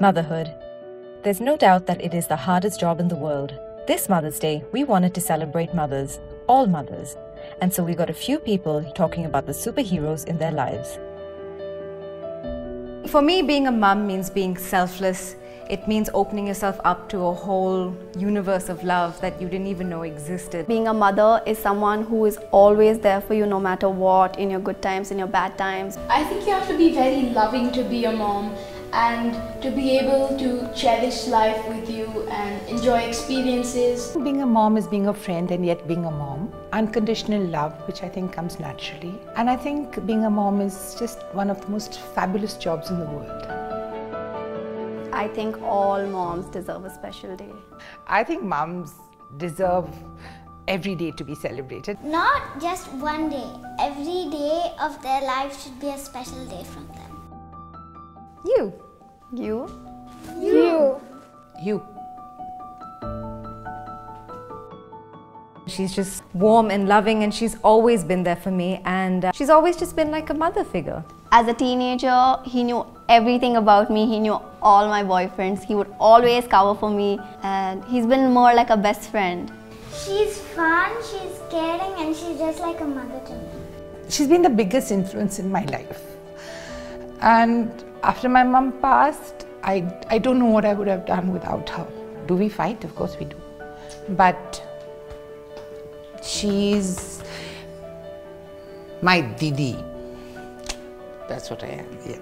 Motherhood. There's no doubt that it is the hardest job in the world. This Mother's Day, we wanted to celebrate mothers, all mothers. And so we got a few people talking about the superheroes in their lives. For me, being a mum means being selfless. It means opening yourself up to a whole universe of love that you didn't even know existed. Being a mother is someone who is always there for you no matter what, in your good times, in your bad times. I think you have to be very loving to be a mom and to be able to cherish life with you and enjoy experiences. Being a mom is being a friend and yet being a mom. Unconditional love, which I think comes naturally. And I think being a mom is just one of the most fabulous jobs in the world. I think all moms deserve a special day. I think moms deserve every day to be celebrated. Not just one day. Every day of their life should be a special day from them. You. You? You. You. She's just warm and loving, and she's always been there for me, and uh, she's always just been like a mother figure. As a teenager, he knew everything about me. He knew all my boyfriends. He would always cover for me, and he's been more like a best friend. She's fun, she's caring, and she's just like a mother to me. She's been the biggest influence in my life. And after my mom passed, I, I don't know what I would have done without her. Do we fight? Of course we do. But she's my Didi. That's what I am, yeah.